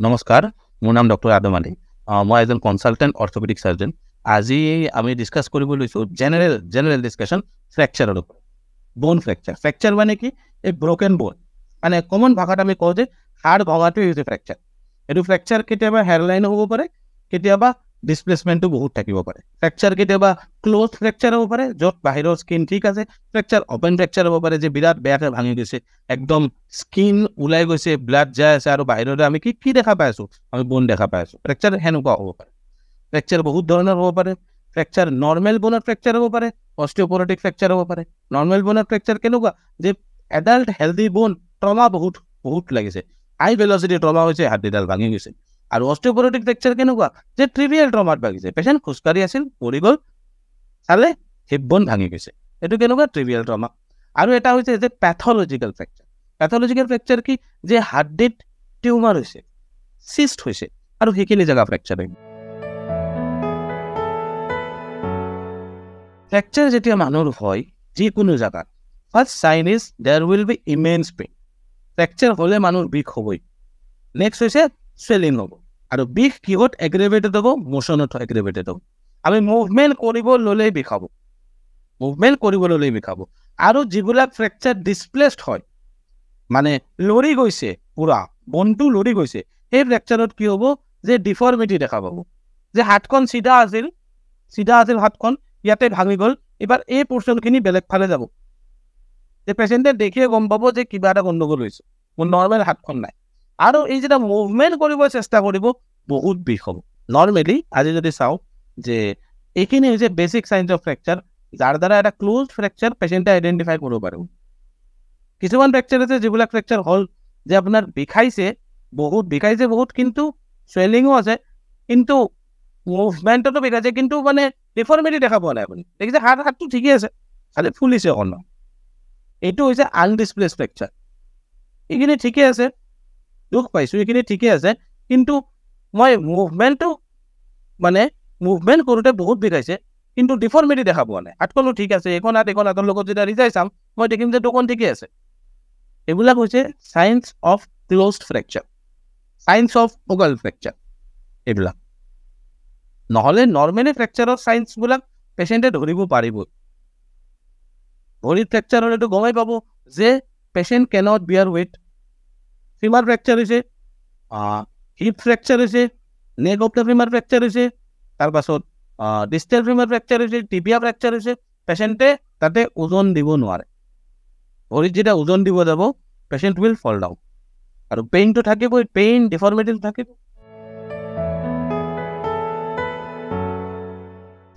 নমস্কাৰ মোৰ নাম ডক্টৰ আদম আলী। মই এজন কনচালটেণ্ট অৰ্থপেডিক চাৰ্জন আজি আমি ডিছকাছ কৰিব লৈছোঁ জেনেৰেল জেনেৰেল ডিছকাশ্যন ফ্ৰেকচাৰৰ ওপৰত ব'ন ফ্ৰেকচাৰ ফ্ৰেকচাৰ মানে কি? এই ব্ৰকেন ব'ন মানে কমন ভাষাত আমি কওঁ যে হাড় ভঙাটোৱে হৈছে ফ্ৰেকচাৰ এইটো ফ্ৰেকচাৰ কেতিয়াবা হেয়াৰলাইনো হ'ব পাৰে কেতিয়াবা ডিছপ্লেচমেণ্টটো বহুত থাকিব পাৰে। ফ্ৰেকচাৰ কেতিয়াবা ক্ল'জ ফ্ৰেকচাৰ হ'ব পাৰে য'ত বাহিৰৰ স্কিন ঠিক আছে ফ্ৰেকচাৰ অপেন ফ্ৰেকচাৰ হ'ব পাৰে যে বিৰাট বেয়াকৈ ভাঙি গৈছে একদম স্কিন ওলাই গৈছে ব্লাড যাই আছে আৰু বাহিৰতে আমি কি কি দেখা পাই আছোঁ? আমি বন দেখা পাই আছোঁ। ফ্ৰেকচাৰ সেনেকুৱা হ'ব পাৰে। ফ্ৰেকচাৰ বহুত ধৰণৰ হ'ব পাৰে। ফ্ৰেকচাৰ নৰ্মেল বনৰ ফ্ৰেকচাৰ হ'ব পাৰে অষ্টিঅপৰেটিক ফ্ৰেকচাৰ হ'ব পাৰে। নৰ্মেল বনৰ ফ্ৰেকচাৰ কেনেকুৱা? যে এডাল্ট হেল্ডি বন ট্ৰমা বহুত বহুত লাগিছে। হাই ভেলচিটি ট্ৰমা হৈছে হাতীডাল ভাঙি গৈছে। আৰু অষ্টিঅপৰেটিক ফ্ৰেকচাৰ কেনেকুৱা? যে ট্ৰিভিয়েল ট্ৰমাত ভাঙিছে পেচেণ্ট খোজকাঢ়ি আছিল পৰি গ'ল চালে হিপ বন ভাঙি গৈছে। এইটো কেনেকুৱা? ট্ৰিভিয়েল ট্ৰমা আৰু এটা হৈছে যে পেথলজিকেল ফ্ৰেকচাৰ পেথলজিকেল ফ্ৰেকচাৰ কি? যে হাৰ্ডিত টিউমাৰ হৈছে চিষ্ট হৈছে আৰু সেইখিনি জেগা ফ্ৰেকচাৰ হৈ ফ্ৰেকচাৰ যেতিয়া মানুহৰ হয় যিকোনো জেগাত first sign is there will be immense pain fracture হ'লে মানুহৰ বিষ হ'বই। নেক্সট হৈছে চুৱেলিং হ'ব। আৰু বিষ কিহত এগ্ৰেভেটেড হ'ব? মোচনত এগ্ৰেভেটেড হ'ব। আমি মুভমেণ্ট কৰিব ল'লেই বিষাব মুভমেণ্ট কৰিব ল'লেই বিষাব আৰু যিবিলাক ফ্ৰেকচাৰ ডিছপ্লেচড হয় মানে লৰি গৈছে পূৰা বনটো লৰি গৈছে সেই ফ্ৰেকচাৰত কি হ'ব? যে ডিফৰ্মিটি দেখা পাব। যে হাতখন চিধা আছিল চিধা আছিল হাতখন ইয়াতে ভাঙি গ'ল এইবাৰ এই পৰ্চনখিনি বেলেগ ফালে যাব। যে পেচেণ্টে দেখিয়ে গম পাব যে কিবা এটা গণ্ডগোল হৈছে। মোৰ নৰ্মেল হাতখন নাই। আৰু এই যেতিয়া মুভমেণ্ট কৰিব চেষ্টা কৰিব বহুত বিষ হ'ব। নৰ্মেলি আজি যদি চাওঁ যে এইখিনি হৈছে বেচিক চাইন্স অফ ফ্ৰেকচাৰ যাৰ দ্বাৰা এটা ক্ল'জ ফ্ৰেকচাৰ পেচেণ্টে আইডেণ্টিফাই কৰিব পাৰোঁ। কিছুমান ফ্ৰেকচাৰ আছে যিবিলাক ফ্ৰেকচাৰ হ'ল যে আপোনাৰ বিষাইছে বহুত বিষাইছে বহুত কিন্তু চুৱেলিঙো আছে কিন্তু মুভমেণ্টতো বিষাইছে কিন্তু মানে ডিফৰ্মিটি দেখা পোৱা নাই আপুনি। দেখিছে হাত হাতটো ঠিকেই আছে খালি ফুলিছে অকণমান। এইটো হৈছে আনডিছপ্লেচ ফ্ৰেকচাৰ এইখিনি ঠিকে আছে দুখ পাইছোঁ এইখিনি ঠিকে আছে। কিন্তু মই মুভমেণ্টটো মানে মুভমেণ্ট কৰোঁতে বহুত বিষাইছে কিন্তু ডিফৰ্মিটি দেখা পোৱা নাই। হাতখনো ঠিক আছে এইখন হাত এইখন হাতৰ লগত যেতিয়া ৰিজাই চাম মই দেখিম যে দুখন ঠিকে আছে। এইবিলাক হৈছে signs of closed fracture signs of অগাল fracture এইবিলাক। নহ'লে নৰ্মেলি ফ্ৰেকচাৰৰ চায়েন্সবিলাক পেচেণ্টে ধৰিব পাৰিব। ভৰিত ফ্ৰেকচাৰ হ'লেতো গমেই পাব যে patient cannot bear weight femur fracture হৈছে হিপ ফ্ৰেকচাৰ হৈছে neck of the femur fracture হৈছে তাৰপাছত ডিষ্টেল ফিমাৰ ফ্ৰেকচাৰ হৈছে টিবিয়া ফ্ৰেকচাৰ হৈছে পেচেণ্টে তাতে ওজন দিব নোৱাৰে। ভৰিত যেতিয়া ওজন দিব যাব পেচেণ্ট উইল ফল ডাউন আৰু পেইনটো থাকিবই পেইন ডিফৰ্মিটিটো থাকিব।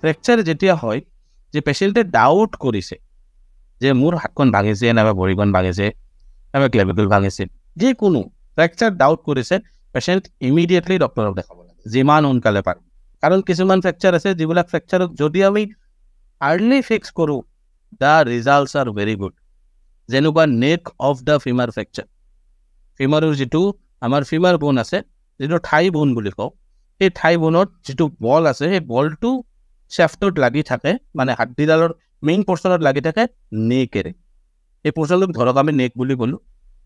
ফ্ৰেকচাৰ যেতিয়া হয় যে পেচেণ্টে ডাউট কৰিছে যে মোৰ হাতখন ভাঙিছে নাইবা ভৰিখন ভাঙিছে নাইবা ক্লেভিকল ভাঙিছে যিকোনো ফ্ৰেকচাৰ ডাউট কৰিছে পেচেণ্ট ইমিডিয়েটলি ডক্টৰক দেখাব লাগে যিমান সোনকালে পাৰে। কাৰণ কিছুমান ফ্ৰেকচাৰ আছে যিবিলাক ফ্ৰেকচাৰক যদি আমি আৰ্লি ফিক্স কৰোঁ the results are very good যেনেকুৱা neck of the femur fracture ফিমাৰৰ যিটো আমাৰ ফিমাৰ বোন আছে যিটো ঠাই বোন বুলি কওঁ সেই ঠাই বোনত যিটো বল আছে সেই বলটো চেফটোত লাগি থাকে মানে হাতীডালৰ মেইন পৰ্চনত লাগি থাকে নেকেৰে এই পৰ্চনটোক ধৰক আমি নেক বুলি ক'লোঁ।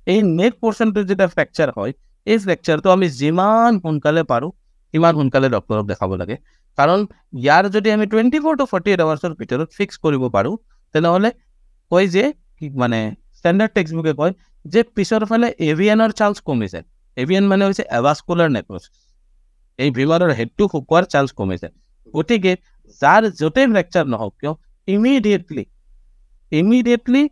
এই নেক পৰ্চনটো যেতিয়া ফ্ৰেকচাৰ হয়, এই ফ্ৰেকচাৰটো আমি যিমান সোনকালে পাৰোঁ, সিমান সোনকালে ডক্টৰক দেখাব লাগে। কাৰণ ইয়াৰ যদি আমি twenty four to forty eight আৱাৰ্ছৰ ভিতৰত ফিক্স কৰিব পাৰোঁ, তেনেহ'লে কয় যে মানে ষ্টেণ্ডাৰ্ড টেক্সট বুকে কয় যে, পিছৰ ফালে এভিয়ানৰ চান্স কমিছে। এভিয়ান মানে হৈছে এভাস্কুলাৰ নেক্ৰচিছ এই ভিমাৰৰ হেডটো শুকোৱাৰ চান্স কমিছে। গতিকে যাৰ য'তেই ফ্ৰেকচাৰ নহওক কিয় immediately immediately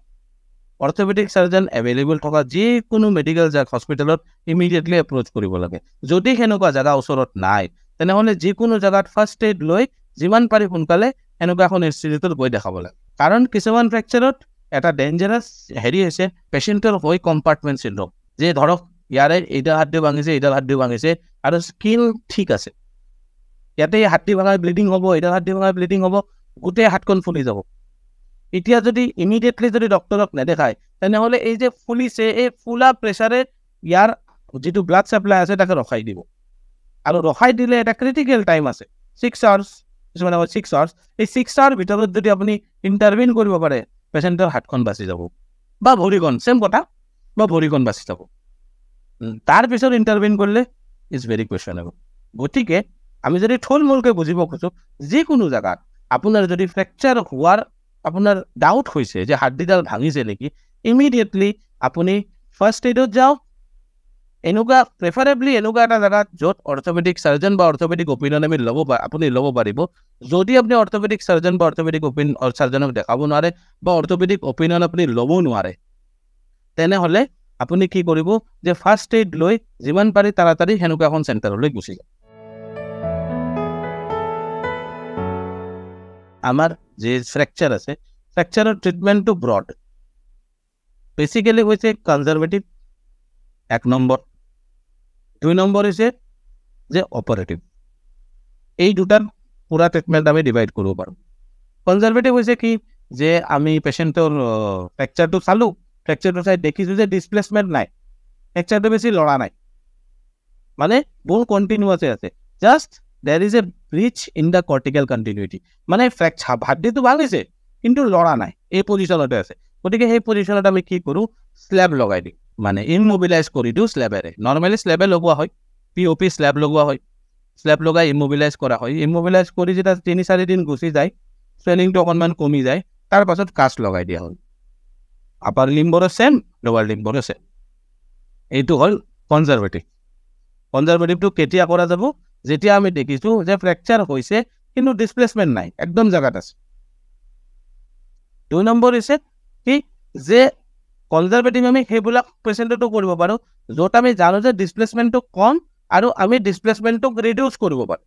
orthopedic surgeon available থকা যিকোনো মেডিকেল হস্পিটেলত ইমিডিয়েটলি এপ্ৰ'চ কৰিব লাগে। যদি সেনেকুৱা জেগা ওচৰত নাই তেনেহ'লে যিকোনো জেগাত ফাৰ্ষ্ট এইড লৈ যিমান পাৰি সোনকালে এনেকুৱা এখন ইনষ্টিটিউটত গৈ দেখাব লাগে। কাৰণ কিছুমান ফ্ৰেকচাৰত এটা ডেঞ্জাৰাছ হেৰি হৈছে পেচেণ্টৰ হৈ কম্পাৰ্টমেণ্ট চিণ্ড্ৰম যে ধৰক ইয়াৰে এইডাল হাত দি ভাঙিছে এইডাল হাত দি ভাঙিছে আৰু স্কিন ঠিক আছে। ইয়াতে হাত দি ভাঙাই ব্লিডিং হ'ব এইডাল হাত দি ভাঙাই ব্লিডিং হ'ব গোটেই হাতখন ফুলি যাব। এতিয়া যদি ইমিডিয়েটলি যদি ডক্টৰক নেদেখায় তেনেহ'লে এই যে ফুলিছে এই ফুলা প্ৰেছাৰে ইয়াৰ যিটো ব্লাড ছাপ্লাই আছে তাকে ৰখাই দিব। আৰু ৰখাই দিলে এটা ক্ৰিটিকেল টাইম আছে ছিক্স আৱাৰ্ছ কিছুমানে কয় ছিক্স আৱাৰ্ছ এই ছিক্স আৱাৰ ভিতৰত যদি আপুনি ইণ্টাৰভিন কৰিব পাৰে পেচেণ্টৰ হাতখন বাচি যাব। বা ভৰিখন ছেম কথা বা ভৰিখন বাচি যাব। তাৰপিছত ইণ্টাৰভিন কৰিলে ইজ ভেৰি কুৱেশ্যনেবল গতিকে আমি যদি থুলমূলকৈ বুজিব খোজোঁ যিকোনো জেগাত আপোনাৰ যদি ফ্ৰেকচাৰ হোৱাৰ আপোনাৰ ডাউট হৈছে যে হাৰ্ডিডাল ভাঙিছে নেকি? ইমিডিয়েটলি আপুনি ফাৰ্ষ্ট এইডত যাওক। এনেকুৱা প্ৰেফাৰেবলি এনেকুৱা এটা জেগাত য'ত অৰ্থপেডিক চাৰ্জন বা অৰ্থপেডিক অপিনিয়ন আমি ল'ব আপুনি ল'ব পাৰিব। যদি আপুনি অৰ্থপেডিক চাৰ্জন বা অৰ্থপেডিক অপিন চাৰ্জনক দেখাব নোৱাৰে বা অৰ্থপেডিক অপিনিয়ন আপুনি ল'ব নোৱাৰে তেনেহ'লে আপুনি কি কৰিব যে ফাৰ্ষ্ট এইড লৈ যিমান পাৰি তাড়াতাড়ি সেনেকুৱা এখন চেণ্টাৰলৈ গুচি যাব। আমাৰ যি ফ্ৰেকচাৰ আছে ফ্ৰেকচাৰৰ ট্ৰিটমেণ্টটো ব্ৰড বেচিকেলি হৈছে কনজাৰ্ভেটিভ এক নম্বৰ দুই নম্বৰ হৈছে যে অপাৰেটিভ এই দুটাৰ পূৰা ট্ৰিটমেণ্ট আমি ডিভাইড কৰিব পাৰোঁ কনজাৰ্ভেটিভ হৈছে কি যে আমি পেচেণ্টৰ ফ্ৰেকচাৰটো চালোঁ ফ্ৰেকচাৰটো চাই দেখিছোঁ যে ডিছপ্লেচমেণ্ট নাই ফ্ৰেকচাৰটো বেছি লৰা নাই। মানে বহুত কণ্টিনিউৱাছে আছে। Just there is a bridge in the cortical continuity মানে ফ্ৰেকচাৰ ভাদ্যটো ভাল হৈছে কিন্তু লৰা নাই এই পজিশ্যনতে আছে। গতিকে সেই পজিশ্যনত আমি কি কৰোঁ স্লেব লগাই দিওঁ। মানে ইমমবিলাইজ কৰি দিওঁ স্লেবেৰে নৰ্মেলি স্লেবে লগোৱা হয় পি অ' পি স্লেব লগোৱা হয়। স্লেব লগাই ইমমবিলাইজ কৰা হয়। ইমমবিলাইজ কৰি যেতিয়া তিনি চাৰিদিন গুচি যায় চুৱেলিংটো অকণমান কমি যায় তাৰ পাছত কাষ্ট লগাই দিয়া হ'ল আপাৰ লিম্বৰো ছেম লোৱাৰ লিম্বৰো ছেম এইটো হ'ল কনজাৰ্ভেটিভ কনজাৰ্ভেটিভটো কেতিয়া কৰা যাব? যেতিয়া আমি দেখিছোঁ যে ফ্ৰেকচাৰ হৈছে কিন্তু ডিছপ্লেচমেণ্ট নাই একদম জেগাত আছে। দুই নম্বৰ হৈছে কি যে কনজাৰ্ভেটিভ আমি সেইবিলাক পেচেণ্টতো কৰিব পাৰোঁ য'ত আমি জানো যে ডিছপ্লেচমেণ্টটো কম আৰু আমি ডিছপ্লেচমেণ্টটোক ৰিডিউচ কৰিব পাৰোঁ।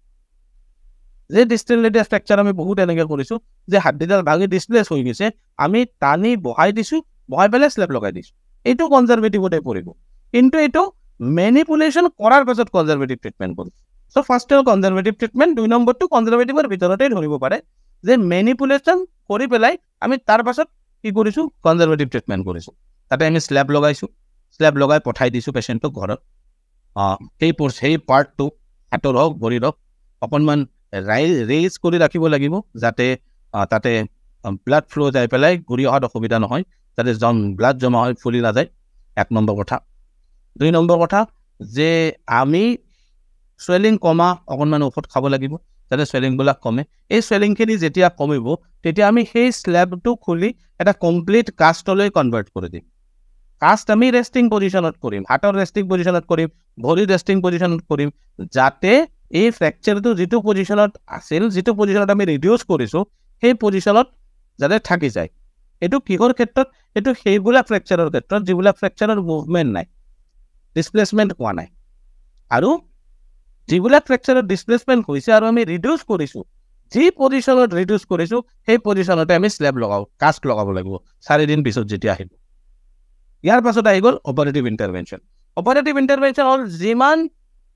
যে ডিষ্টেলেটিয়াছ ফ্ৰেকচাৰ আমি বহুত এনেকৈ কৰিছোঁ যে হাড্ডিডাল ভাঙি ডিছপ্লেচ হৈ গৈছে আমি টানি বহাই দিছোঁ বহাই পেলাই শ্লেপ লগাই দিছোঁ। এইটো কনজাৰ্ভেটিভতে পৰিব। কিন্তু এইটো মেনিপুলেশ্যন কৰাৰ পাছত কনজাৰ্ভেটিভ ট্ৰিটমেণ্ট কৰোঁ চ' ফাৰ্ষ্ট হ'ল কনজাৰ্ভেটিভ ট্ৰিটমেণ্ট দুই নম্বৰটো কনজাৰ্ভেটিভৰ ভিতৰতে ধৰিব পাৰে যে মেনিপুলেশ্যন কৰি পেলাই আমি তাৰ পাছত কি কৰিছোঁ? কনজাৰ্ভেটিভ ট্ৰিটমেণ্ট কৰিছোঁ। তাতে আমি স্লেব লগাইছোঁ। স্লেব লগাই পঠাই দিছোঁ পেচেণ্টটোক ঘৰত। সেই সেই পাৰ্টটো হাতৰ হওক ভৰিৰ হওক অকণমান ৰাই ৰেইজ কৰি ৰাখিব লাগিব যাতে তাতে ব্লাড ফ্ল' যাই পেলাই ঘূৰি অহাত অসুবিধা নহয় যাতে জম ব্লাড জমা হয় ফুলি নাযায়। এক নম্বৰ কথা। দুই নম্বৰ কথা যে আমি চুৱেলিং কমা, অকণমান ঔষধ খাব লাগিব যাতে চুৱেলিংবিলাক কমে। এই চুৱেলিংখিনি যেতিয়া কমিব, তেতিয়া আমি সেই স্লেবটো খুলি এটা কমপ্লিট কাষ্টলৈ কনভাৰ্ট কৰি দিম। কাষ্ট আমি ৰেষ্টিং পজিশ্যনত কৰিম, হাতৰ ৰেষ্টিং পজিশ্যনত কৰিম, ভৰিৰ ৰেষ্টিং পজিশ্যনত কৰিম, যাতে এই ফ্ৰেকচাৰটো যিটো পজিশ্যনত আছিল, যিটো পজিশ্যনত আমি ৰিডিউচ কৰিছোঁ, সেই পজিশ্যনত যাতে থাকি যায়। এইটো কিহৰ ক্ষেত্ৰত? এইটো সেইবিলাক ফ্ৰেকচাৰৰ ক্ষেত্ৰত, যিবিলাক ফ্ৰেকচাৰৰ মুভমেণ্ট নাই ডিছপ্লেচমেণ্ট হোৱা নাই। আৰু যিবিলাক ফ্ৰেকচাৰৰ ডিছপ্লেচমেণ্ট হৈছে আৰু আমি ৰিডিউচ কৰিছোঁ, যি পজিশ্যনত ৰিডিউচ কৰিছোঁ, সেই পজিশ্যনতে আমি স্লেব লগাওঁ কাষ্ট লগাব লাগিব, চাৰিদিন পিছত যেতিয়া আহিব। ইয়াৰ পাছত আহি গ'ল অপাৰেটিভ ইণ্টাৰভেনশ্যন অপাৰেটিভ ইণ্টাৰভেনশ্যন হ'ল যিমান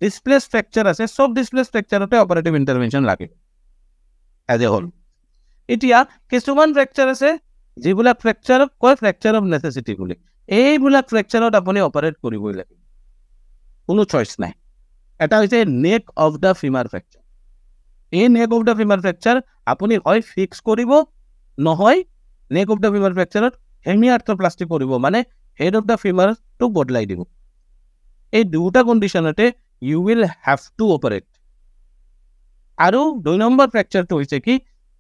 ডিছপ্লেচ ফ্ৰেকচাৰ আছে, চব ডিছপ্লেচ ফ্ৰেকচাৰতে অপাৰেটিভ ইণ্টাৰভেনশ্যন লাগিব এজ এ হ'ল। এতিয়া কিছুমান ফ্ৰেকচাৰ আছে, যিবিলাক ফ্ৰেকচাৰক কয় ফ্ৰেকচাৰ অফ নেচেচিটি বুলি। এইবিলাক ফ্ৰেকচাৰত আপুনি অপাৰেট কৰিবই লাগিব কোনো চইচ নাই। এটা হৈছে neck of the femur fracture এই neck of the femur fracture আপুনি হয় ফিক্স কৰিব, নহয় নেক অফ দ্য ফিমাৰ ফ্ৰেকচাৰত হেমি আৰ্থ্ৰপ্লাষ্টিক কৰিব মানে হেড অফ দ্য ফিমাৰটো বদলাই দিব। এই দুটা কণ্ডিশ্যনতে you will have to operate আৰু দুই নম্বৰ ফ্ৰেকচাৰটো হৈছে কি?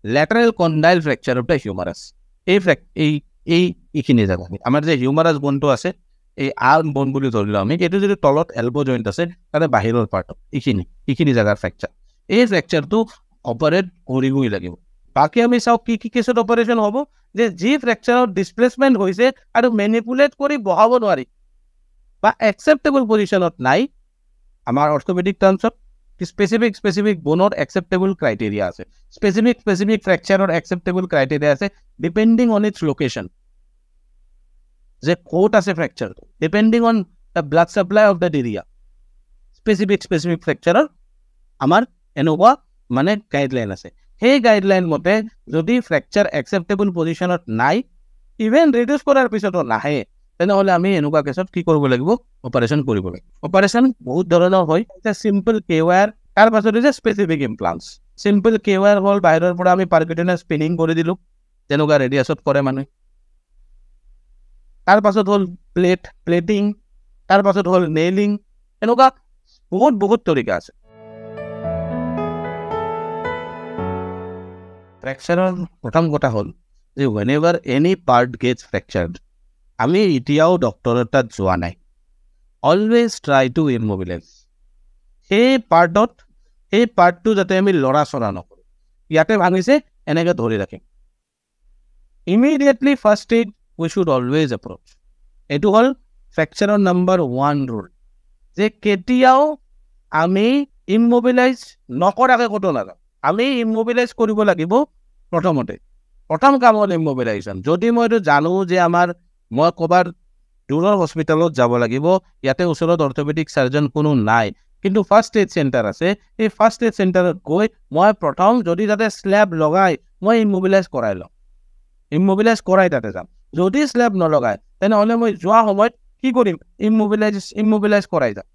Lateral condyle fracture of the humerus এই ফ্ৰেক এই এই এইখিনি জেগা আমাৰ যে হিউমাৰাছ বনটো আছে এই আল বন বুলি ধৰিলোঁ আমি এইটো যদি তলত এলব জইণ্ট আছে তাতে বাহিৰৰ পাৰ্ট এইখিনি এইখিনি জেগাৰ ফ্ৰেকচাৰ এই ফ্ৰেকচাৰটো অপাৰেট কৰিবই লাগিব। বাকী আমি চাওঁ কি কি কেছত অপাৰেশ্যন হ'ব যে যি ফ্ৰেকচাৰত ডিছপ্লেচমেণ্ট হৈছে আৰু মেনিপুলেট কৰি বহাব নোৱাৰি। বা একচেপ্টেবল পজিশ্যনত নাই আমাৰ অৰ্থপেডিক টাৰ্মছত স্পেচিফিক স্পেচিফিক বনৰ একচেপ্টেবল ক্ৰাইটেৰিয়া আছে। স্পেচিফিক স্পেচিফিক ফ্ৰেকচাৰৰ একচেপ্টেবল ক্ৰাইটেৰিয়া আছে ডিপেণ্ডিং অন ইটছ লোকেশ্যন যে ক'ত আছে ফ্ৰেকচাৰটো depending on the blood supply of the area specific specific ফ্ৰেকচাৰৰ আমাৰ এনেকুৱা মানে গাইডলাইন আছে। সেই গাইডলাইন মতে যদি ফ্ৰেকচাৰ একচেপ্টেবল পজিশ্যনত নাই ইভেন ৰিডিউচ কৰাৰ পিছতো নাহে তেনেহ'লে আমি এনেকুৱা কেছত কি কৰিব লাগিব? অপাৰেশ্যন কৰিব লাগিব। অপাৰেশ্যন বহুত ধৰণৰ হয়। এতিয়া চিম্পল কে ৱায়াৰ তাৰ পাছত হৈছে specific implants simple K wire হ'ল বাহিৰৰ পৰা আমি পাৰ্কিটেনে স্পিনিং কৰি দিলোঁ। তেনেকুৱা ৰেডিয়াছত কৰে মানুহে। তাৰ পাছত হ'ল প্লেট প্লেটিং তাৰ পাছত হ'ল নেইলিং এনেকুৱা বহুত বহুত তৰিকা আছে। ফ্ৰেকচাৰৰ প্ৰথম কথা হ'ল যে whenever any part gets fractured আমি এতিয়াও ডক্টৰৰ তাত যোৱা নাই। অলৱেজ ট্ৰাই টু ইমমবিলাইজ সেই পাৰ্টত সেই পাৰ্টটো যাতে আমি লৰা চৰা নকৰোঁ। ইয়াতে ভাঙিছে এনেকৈ ধৰি ৰাখিম। Immediately first aid we should always approach এইটো হ'ল ফ্ৰেকচাৰৰ নাম্বাৰ ওৱান ৰুল যে কেতিয়াও আমি ইমমবিলাইজ নকৰাকৈ ক'তো নাযাওঁ। আমি ইমমবিলাইজ কৰিব লাগিব প্ৰথমতে। প্ৰথম কাম হ'ল ইমমবিলাইজেশ্যন যদি মই এইটো জানো যে আমাৰ মই ক'ৰবাত দূৰৰ হস্পিটেলত যাব লাগিব ইয়াতে ওচৰত অৰ্থপেডিক চাৰ্জন কোনো নাই। কিন্তু ফাৰ্ষ্ট এইড চেণ্টাৰ আছে। এই ফাৰ্ষ্ট এইড চেণ্টাৰত গৈ মই প্ৰথম যদি তাতে স্লেব লগাই মই ইমমবিলাইজ কৰাই লওঁ ইমমবিলাইজ কৰাই তাতে যাম। যদি স্লেব নলগায় তেনেহ'লে মই যোৱা সময়ত কি কৰিম? ইমমবিলাইজ ইমমবিলাইজ কৰাই যাম।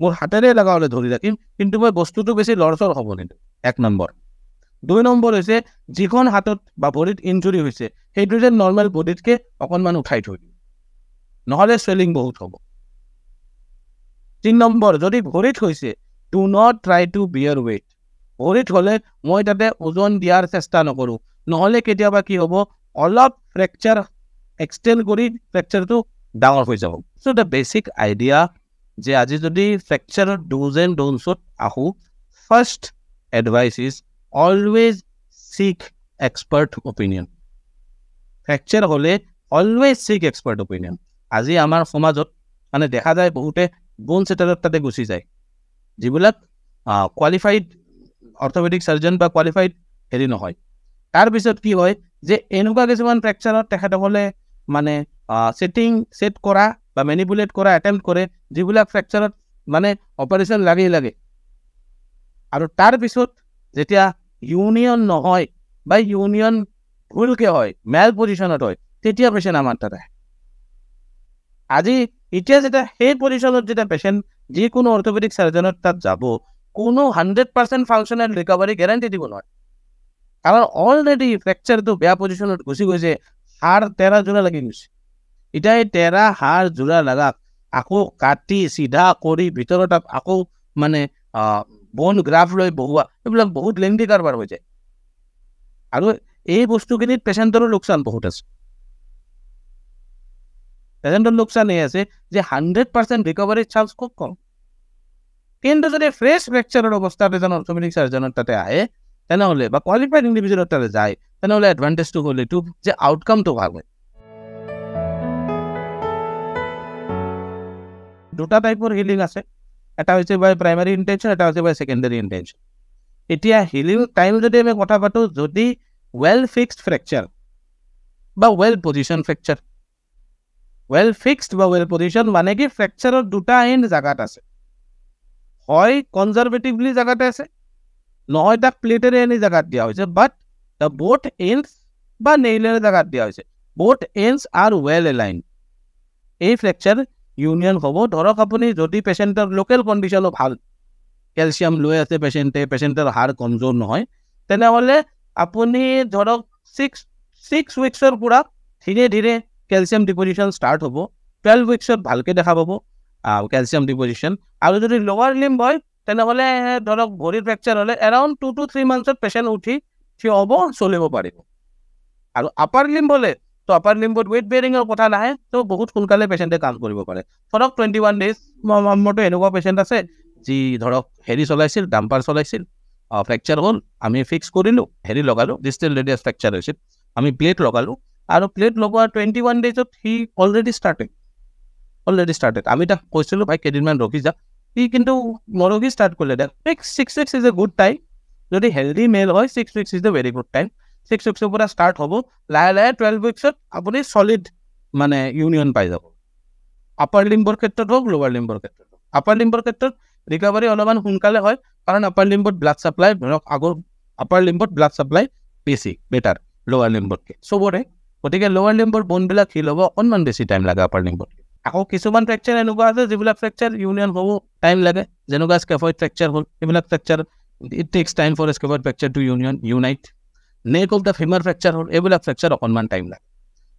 মোৰ হাতেৰে লগাবলৈ ধৰি ৰাখিম কিন্তু মই বস্তুটো বেছি লৰচৰ হ'ব নিদিওঁ। এক নম্বৰ। দুই নম্বৰ হৈছে যিখন হাতত বা ভৰিত ইঞ্জুৰি হৈছে সেইটো যে নৰ্মেল বডিতকৈ অকণমান উঠাই থৈ দিম নহ'লে চুৱেলিং বহুত হ'ব। তিনি নম্বৰ যদি ভৰিত হৈছে do not try to bear weight ভৰিত হ'লে মই তাতে ওজন দিয়াৰ চেষ্টা নকৰোঁ। নহ'লে কেতিয়াবা কি হ'ব? অলপ ফ্ৰেকচাৰ এক্সটেণ্ড কৰি ফ্ৰেকচাৰটো ডাঙৰ হৈ যাব। চ' দ্য বেচিক আইডিয়া যে আজি যদি ফ্ৰেকচাৰৰ ডোজ এণ্ড ডোনছত আহোঁ first advice is always seek expert opinion fracture হ'লে অলৱেজ চিক এক্সপাৰ্ট অপিনিয়ন আজি আমাৰ সমাজত মানে দেখা যায় বহুতে বোন চেটাৰত তাতে গুচি যায়। যিবিলাক কোৱালিফাইড অৰ্থপেডিক চাৰ্জন বা কোৱালিফাইড হেৰি নহয়। তাৰপিছত কি হয় যে এনেকুৱা কিছুমান ফ্ৰেকচাৰত তেখেতসকলে মানে ছেটিং ছেট কৰা বা মেনিপুলেট কৰা এটেম্প কৰে যিবিলাক ফ্ৰেকচাৰত মানে অপাৰেশ্যন লাগেই লাগে। আৰু তাৰপিছত যেতিয়া ইউনিয়ন নহয় বা ইউনিয়ন ভুলকৈ হয় মেল পজিশ্যনত হয়, তেতিয়া পেচেণ্ট আমাৰ তাত আজি এতিয়া যেতিয়া সেই পজিশ্যনত যেতিয়া পেচেণ্ট যিকোনো অৰ্থপেডিক চাৰ্জনৰ তাত যাব, কোনো hundred percent functional recovery guarantee দিব নোৱাৰে। কাৰণ অলৰেডি ফ্ৰেকচাৰটো বেয়া পজিশ্যনত গুচি গৈছে সাৰ তেৰা যোৰা লাগি গৈছে। এতিয়া এই তেৰা সাৰ যোৰা লগাক আকৌ কাটি চিধা কৰি ভিতৰত আকৌ মানে বন গ্ৰাফ লৈ বহোৱা এইবিলাক বহুত লেংদি কাৰবাৰ হৈ যায়। আৰু এই বস্তুখিনিত পেচেণ্টৰো লোকচান বহুত আছে। পেচেণ্টৰ লোকচান এই আছে যে হাণ্ড্ৰেড পাৰ্চেণ্ট ৰিকভাৰীৰ চান্স খুব কম কিন্তু যদি ফ্ৰেছ ফ্ৰেকচাৰৰ অৱস্থাত এজন অৰ্থমেটিক চাৰ্জনৰ তাতে আহে তেনেহ'লে বা কোৱালিফাইড ইণ্ডিভিজুৱেলৰ তাতে যায় তেনেহ'লে এডভান্টেজটো হ'ল এইটো যে আউটকামটো ভাল হয়। দুটা টাইপৰ হিলিং আছে এটা হৈছে বাই প্ৰাইমাৰী ইণ্টেনশ্যন এটা হৈছে বাই ছেকেণ্ডেৰী ইণ্টেনশ্যন এতিয়া হিলিং টাইম যদি আমি কথা পাতোঁ যদি ৱেল ফিক্সড ফ্ৰেকচাৰ বা well position fracture well fixed বা ৱেল পজিশ্যন মানে কি ফ্ৰেকচাৰৰ দুটা এণ্ড জেগাত আছে। হয় কনজাৰ্ভেটিভলি জেগাতে আছে নহয় তাক প্লেটেৰে এনি জেগাত দিয়া হৈছে বাট দ্য বোথ এণ্ডছ বা নেইলেৰে জেগাত দিয়া হৈছে both ends are well align এই ফ্ৰেকচাৰ ইউনিয়ন হ'ব ধৰক আপুনি যদি পেচেণ্টৰ লোকেল কণ্ডিশ্যনো ভাল কেলছিয়াম লৈ আছে পেচেণ্টে পেচেণ্টৰ হাৰ কমজোৰ নহয় তেনেহ'লে আপুনি ধৰক ছিক্স ছিক্স উইক্সৰ পৰা ধীৰে ধীৰে কেলছিয়াম ডিপজিশ্যন ষ্টাৰ্ট হ'ব টুৱেল্ভ উইক্সত ভালকৈ দেখা পাব কেলছিয়াম ডিপজিশ্যন আৰু যদি লৱাৰ লিম্ব হয় তেনেহ'লে ধৰক ভৰিৰ ফ্ৰেকচাৰ হ'লে এৰাউণ্ড টু টু থ্ৰী মান্থছত পেচেণ্ট উঠি থিয় হ'ব চলিব পাৰিব। আৰু আপাৰ লিম্ব হ'লে তো আপাৰ লিম্বত ৱেইট বেয়াৰিঙৰ কথা নাহে তো বহুত সোনকালে পেচেণ্টে কাম কৰিব পাৰে। ধৰক টুৱেণ্টি ওৱান ডেইজ মোৰতো এনেকুৱা পেচেণ্ট আছে যি ধৰক হেৰি চলাইছিল ডাম্পাৰ চলাইছিল ফ্ৰেকচাৰ হ'ল আমি ফিক্স কৰিলোঁ হেৰি লগালোঁ ডিষ্টেল ৰেডিয়াছ ফ্ৰেকচাৰ হৈছিল আমি প্লেট লগালোঁ আৰু প্লেট লগোৱা twenty one ডেইজত she already started already started আমি তাক কৈছিলোঁ ভাই কেইদিনমান ৰখি যাওক সি কিন্তু নৰখি ষ্টাৰ্ট কৰিলে। Six six is a good time যদি হেল্ডি মেল হয় six weeks is a very good time six উইক্সৰ পৰা ষ্টাৰ্ট হ'ব। লাহে লাহে টুৱেল্ভ উইক্সত আপুনি চলিড মানে ইউনিয়ন পাই যাব। আপাৰ লিম্বৰ ক্ষেত্ৰত হওক লোৱাৰ লিম্বৰ ক্ষেত্ৰত হওক। আপাৰ লিম্বৰ ক্ষেত্ৰত ৰিকভাৰী অলপমান সোনকালে হয় কাৰণ আপাৰ লিম্বত ব্লাড ছাপ্লাই ধৰক আগৰ আপাৰ লিম্বত ব্লাড ছাপ্লাই বেছি বেটাৰ লোৱাৰ লিম্বতকৈ চবৰে। গতিকে লোৱাৰ লিম্বৰ বনবিলাক হিল হ'ব অকণমান বেছি টাইম লাগে আপাৰ লিম্বতকৈ আকৌ কিছুমান ফ্ৰেকচাৰ এনেকুৱা আছে যিবিলাক ফ্ৰেকচাৰ ইউনিয়ন হ'ব টাইম লাগে। যেনেকুৱা স্কেফইড ফ্ৰেকচাৰ হ'ল সেইবিলাক fracture it takes time for scaphoid fracture to union unite neck of the femur fracture হ'ল এইবিলাক ফ্ৰেকচাৰ অকণমান টাইম লাগে।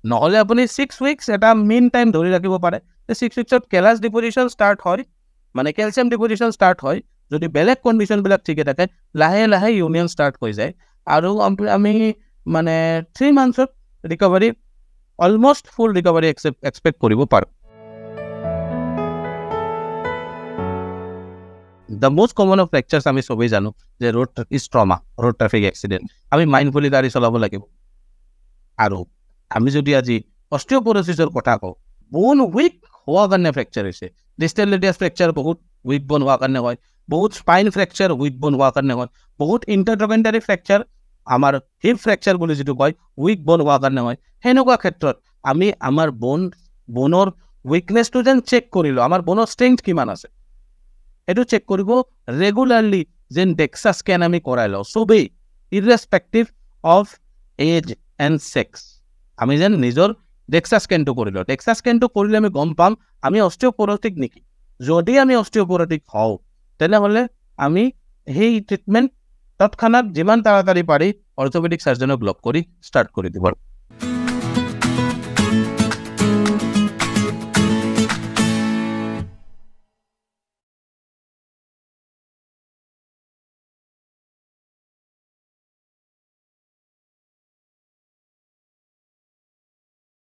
নহ'লে আপুনি ছিক্স উইক্স এটা মেইন টাইম ধৰি ৰাখিব পাৰে। ছিক্স উইক্সত কেলাছ ডিপজিশ্যন ষ্টাৰ্ট হয় মানে কেলছিয়াম ডিপজিশ্যন ষ্টাৰ্ট হয় যদি বেলেগ কণ্ডিশ্যনবিলাক ঠিকে থাকে লাহে লাহে ইউনিয়ন ষ্টাৰ্ট হৈ যায়। আৰু আমি মানে three মান্থছত recovery almost full recovery expect কৰিব পাৰোঁ। The most common of fractures আমি চবেই জানো যে road is trauma road traffic accident আমি মাইণ্ডফুলি গাড়ী চলাব লাগিব। আৰু আমি যদি আজি অষ্ট্ৰিঅ'পৰচিছৰ কথা কওঁ বোন উইক হোৱাৰ কাৰণে ফ্ৰেকচাৰ হৈছে। ডিষ্টেলিটিয়াছ ফ্ৰেকচাৰ বহুত উইক বন হোৱাৰ কাৰণে হয়। বহুত স্পাইন ফ্ৰেকচাৰ উইক বন হোৱাৰ কাৰণে হয়। বহুত ইণ্টাৰট্ৰকেণ্টাৰী ফ্ৰেকচাৰ আমাৰ হিপ ফ্ৰেকচাৰ বুলি যিটো কয় উইক বন হোৱাৰ কাৰণে হয়। সেনেকুৱা ক্ষেত্ৰত আমি আমাৰ বন বনৰ উইকনেছটো যেন চেক কৰিলোঁ আমাৰ বনৰ ষ্ট্ৰেংথ কিমান আছে? সেইটো চেক কৰিব ৰেগুলাৰলি যেন ডেক্সা স্কেন আমি কৰাই লওঁ। চবেই irrespective of age and sex আমি যেন নিজৰ ডেক্সা স্কেনটো কৰি লওঁ। ডেক্সা স্কেনটো কৰিলে আমি গম পাম, আমি অষ্ট্ৰিঅ'পৰটিক নেকি? যদি আমি অষ্ট্ৰিঅ'পৰটিক হওঁ, তেনেহ'লে আমি সেই ট্ৰিটমেণ্ট তৎক্ষণাত যিমান তাড়াতাড়ি পাৰি অৰ্থপেডিক চাৰ্জনক লগ কৰি ষ্টাৰ্ট কৰি দিব।